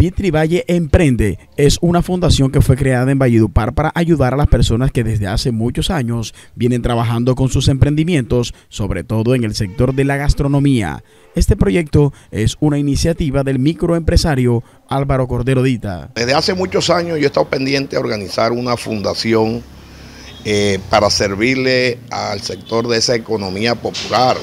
Vitri Valle Emprende es una fundación que fue creada en Valledupar para ayudar a las personas que desde hace muchos años vienen trabajando con sus emprendimientos, sobre todo en el sector de la gastronomía. Este proyecto es una iniciativa del microempresario Álvaro Cordero Dita. Desde hace muchos años yo he estado pendiente a organizar una fundación eh, para servirle al sector de esa economía popular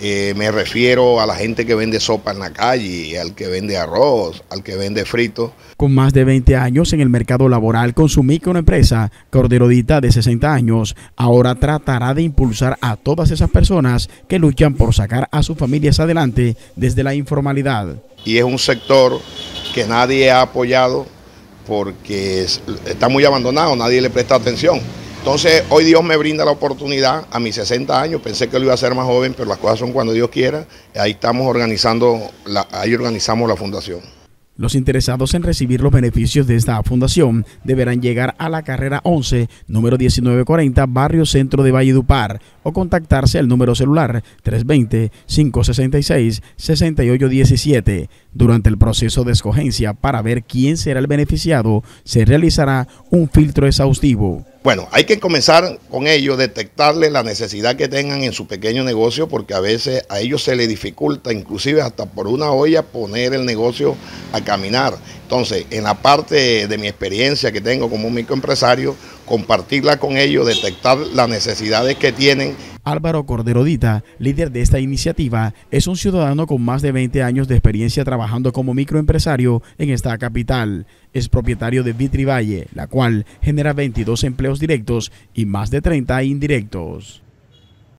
eh, me refiero a la gente que vende sopa en la calle, al que vende arroz, al que vende frito. Con más de 20 años en el mercado laboral con su microempresa, Corderodita de 60 años, ahora tratará de impulsar a todas esas personas que luchan por sacar a sus familias adelante desde la informalidad. Y es un sector que nadie ha apoyado porque está muy abandonado, nadie le presta atención. Entonces, hoy Dios me brinda la oportunidad a mis 60 años, pensé que lo iba a ser más joven, pero las cosas son cuando Dios quiera. Ahí estamos organizando, ahí organizamos la fundación. Los interesados en recibir los beneficios de esta fundación deberán llegar a la carrera 11, número 1940, barrio centro de Valledupar, o contactarse al número celular 320-566-6817. Durante el proceso de escogencia para ver quién será el beneficiado, se realizará un filtro exhaustivo. Bueno, hay que comenzar con ellos, detectarle la necesidad que tengan en su pequeño negocio, porque a veces a ellos se les dificulta, inclusive hasta por una olla, poner el negocio a caminar. Entonces, en la parte de mi experiencia que tengo como microempresario, compartirla con ellos, detectar las necesidades que tienen Álvaro Corderodita, líder de esta iniciativa, es un ciudadano con más de 20 años de experiencia trabajando como microempresario en esta capital. Es propietario de Vitri Valle, la cual genera 22 empleos directos y más de 30 indirectos.